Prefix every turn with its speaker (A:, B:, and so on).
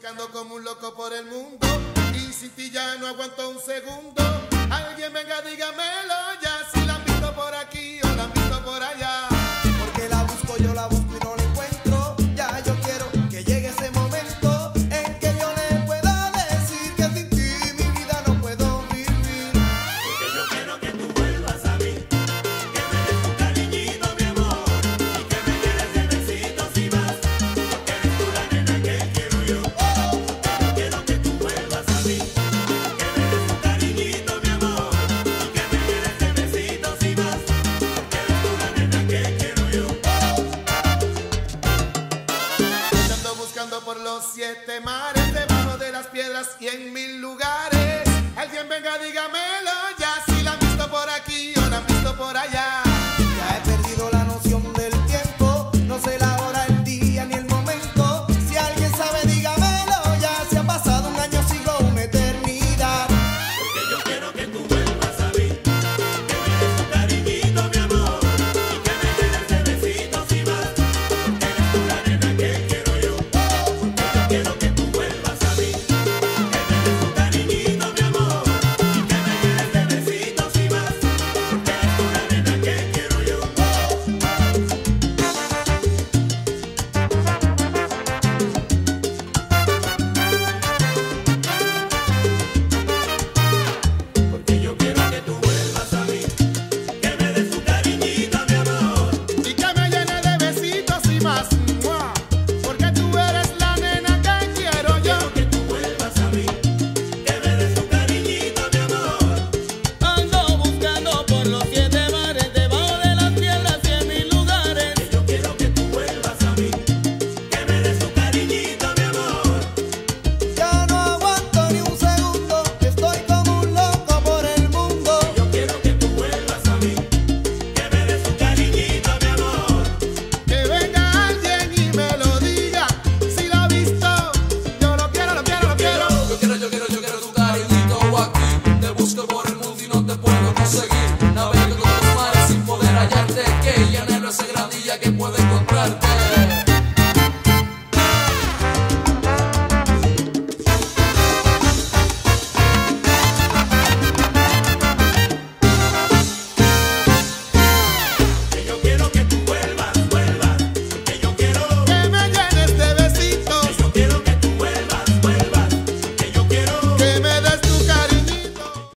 A: buscando como un loco por el mundo y sin ti ya no aguanto un segundo. siete mares, debajo de las piedras y en mil lugares. Alguien venga, dígame. rimas.